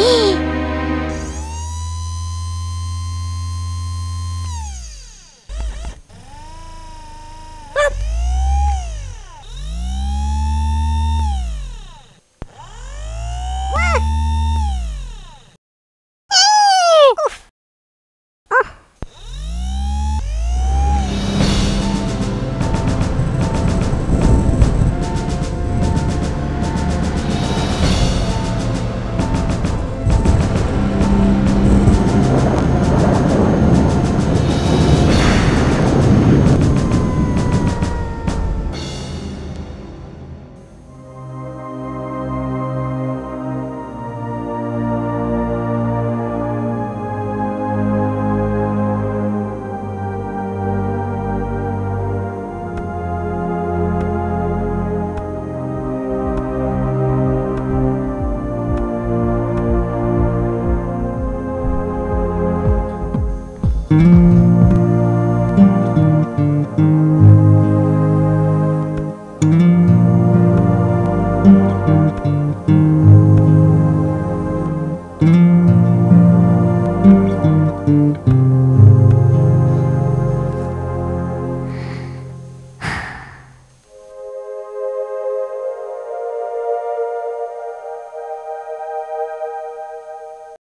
Ih! Mm-hmm.